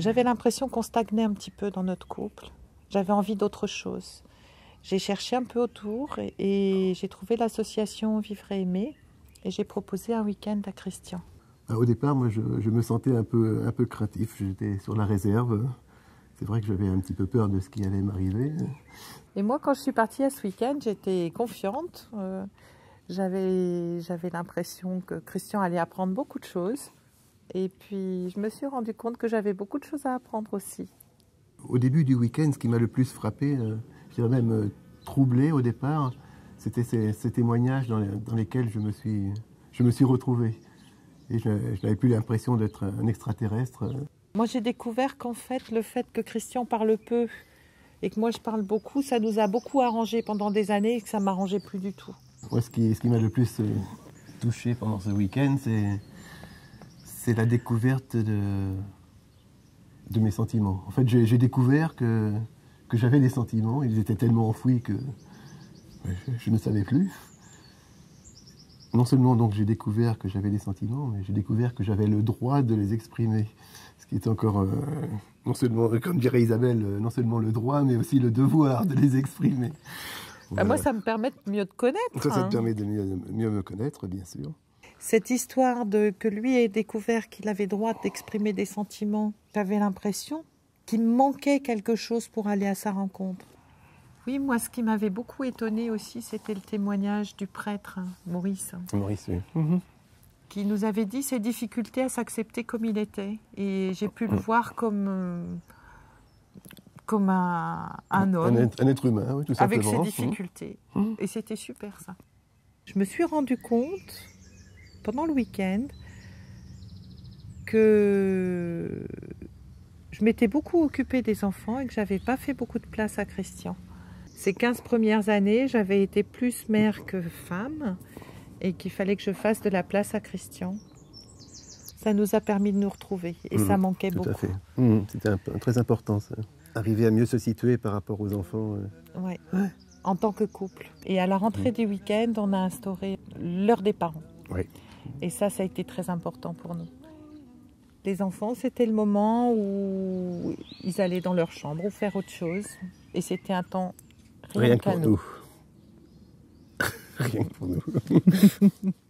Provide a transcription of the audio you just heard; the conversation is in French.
J'avais l'impression qu'on stagnait un petit peu dans notre couple. J'avais envie d'autre chose. J'ai cherché un peu autour et, et j'ai trouvé l'association Vivre et Aimer et j'ai proposé un week-end à Christian. Ah, Au départ, moi, je, je me sentais un peu, un peu craintif. J'étais sur la réserve. C'est vrai que j'avais un petit peu peur de ce qui allait m'arriver. Et moi, quand je suis partie à ce week-end, j'étais confiante. Euh, j'avais, j'avais l'impression que Christian allait apprendre beaucoup de choses. Et puis, je me suis rendu compte que j'avais beaucoup de choses à apprendre aussi. Au début du week-end, ce qui m'a le plus frappé, euh, je dirais même euh, troublé au départ, c'était ces, ces témoignages dans, les- dans lesquels je me suis, je me suis retrouvé. Et je, je n'avais plus l'impression d'être un extraterrestre. Moi, j'ai découvert qu'en fait, le fait que Christian parle peu et que moi, je parle beaucoup, ça nous a beaucoup arrangé pendant des années et que ça m'arrangeait plus du tout. Moi, ce qui, ce qui m'a le plus euh, touché pendant ce week-end, c'est, c'est la découverte de, de mes sentiments. En fait, j'ai, découvert que, que j'avais des sentiments. Ils étaient tellement enfouis que je, je ne savais plus. Non seulement donc j'ai découvert que j'avais des sentiments, mais j'ai découvert que j'avais le droit de les exprimer. Ce qui est encore, euh, non seulement, comme dirait Isabelle, euh, non seulement le droit, mais aussi le devoir de les exprimer. Bah, Voilà. moi, ça me permet de mieux te connaître. Ça, ça hein. te permet de mieux, mieux me connaître, bien sûr. Cette histoire de que lui ait découvert qu'il avait droit d'exprimer des sentiments, j'avais l'impression qu'il manquait quelque chose pour aller à sa rencontre. Oui, moi, ce qui m'avait beaucoup étonné aussi, c'était le témoignage du prêtre, hein, Maurice, Maurice, oui. qui nous avait dit ses difficultés à s'accepter comme il était. Et j'ai pu le voir comme, euh, comme un, un homme. Un, être, un être humain, oui, tout avec simplement. ses difficultés. Mhm. Et c'était super ça. Je me suis rendu compte pendant le week-end que je m'étais beaucoup occupée des enfants et que j'avais pas fait beaucoup de place à Christian. Ces 15 premières années, j'avais été plus mère que femme et qu'il fallait que je fasse de la place à Christian. Ça nous a permis de nous retrouver et Mhm, ça manquait Tout beaucoup. à fait. Mhm, C'était très important, ça. Arriver à mieux se situer par rapport aux enfants. euh. Ouais. Ouais. En tant que couple. Et à la rentrée du week-end, on a instauré l'heure des parents. Oui. Et ça, ça a été très important pour nous. Les enfants, c'était le moment où ils allaient dans leur chambre ou faire autre chose. Et c'était un temps rien, Rien que pour nous. nous. Rien que pour nous.